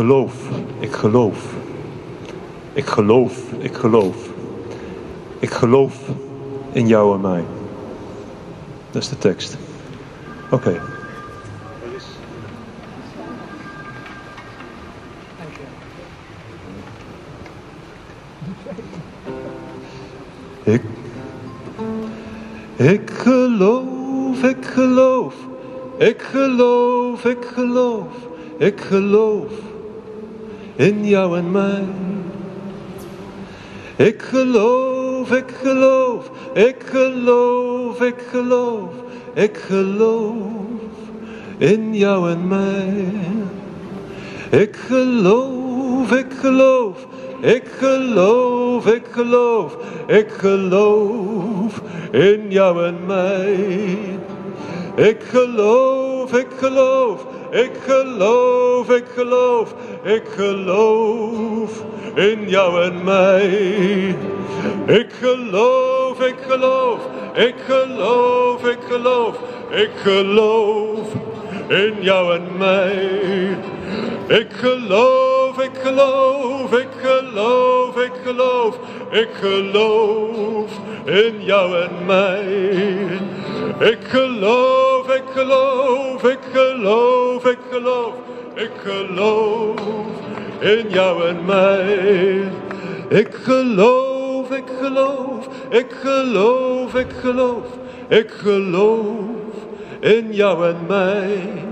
geloof, ik geloof. Ik geloof, ik geloof. Ik geloof in jou en mij. Dat is de tekst. Oké. Ik, ik geloof, ik geloof, ik geloof, ik geloof, ik geloof in jou en mij. Ik geloof, ik geloof, ik geloof, ik geloof, ik geloof in jou en mij. Ik geloof, ik geloof, ik geloof, ik geloof, ik geloof in jou en mij. Ik geloof, ik geloof, ik geloof, ik geloof, ik geloof in jou en mij. Ik geloof, ik geloof, ik geloof, ik geloof, ik geloof in jou en mij. Ik geloof, ik geloof, ik geloof, ik geloof, ik geloof in jou en mij. Ik geloof, ik geloof, ik geloof, ik geloof, ik geloof in jou en mij. Ik geloof, ik geloof, ik geloof, ik geloof, ik geloof in jou en mij.